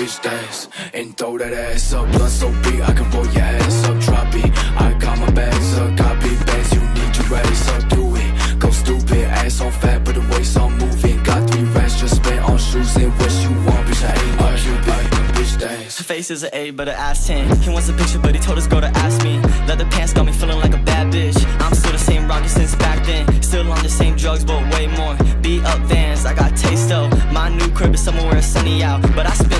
bitch dance and throw that ass up. Blunt so big I can roll your ass up. Drop it, I got my bags up. Big bags, you need your ass up. Do it, go stupid. Ass on fat, but the waist on moving. Got three racks just spent on shoes and what you want, bitch. I ain't my Cupid. Bitch dance. Her face is an A, but an ass 10. He wants a picture, but he told his girl to ask me. Leather pants got me feeling like a bad bitch. I'm still the same rocket since back then. Still on the same drugs, but way more. Beat up vans, I got taste though. My new crib is somewhere sunny out. But I spent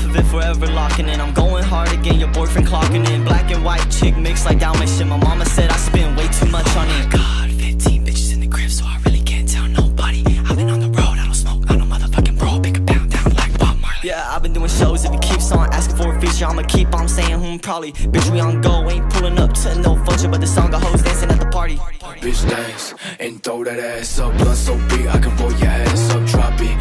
off of it, forever locking in. I'm going hard again, your boyfriend clocking in. Black and white chick mixed like Dalmatian. My mama said I spend way too much on it. God, 15 bitches in the crib, so I really can't tell nobody. I've been on the road, I don't smoke, I don't motherfucking roll. Pick a pound down like Bob Marley. Yeah, I've been doing shows. If he keeps on asking for a feature, I'ma keep on saying, hmm, probably. Bitch, we on go, ain't pulling up to no function, but the song got hoes dancing at the party. Bitch dance and throw that ass up. Blunt so big I can roll your ass up. Drop it,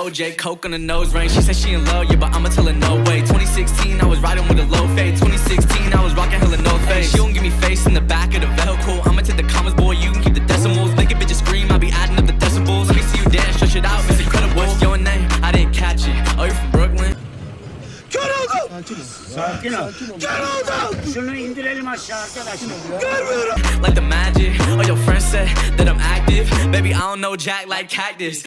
OJ, coke on the nose ring. She said she in love, yeah, but I'ma tell her no way. 2016, I was riding with a low fade. 2016, I was rocking hella no face. She don't give me face in the back of the vehicle. I'ma take the commas, boy, you can keep the decimals. Make a bitch scream, I'll be adding up the decibels. Let me see you dance, stretch it out, Miss Incredible. What's your name? I didn't catch it. Oh, you from Brooklyn? Sakin ol. Şunu indirelim aşağı arkadaşlar. Like the magic. Or your friend said that I'm active. Baby, I don't know Jack like cactus.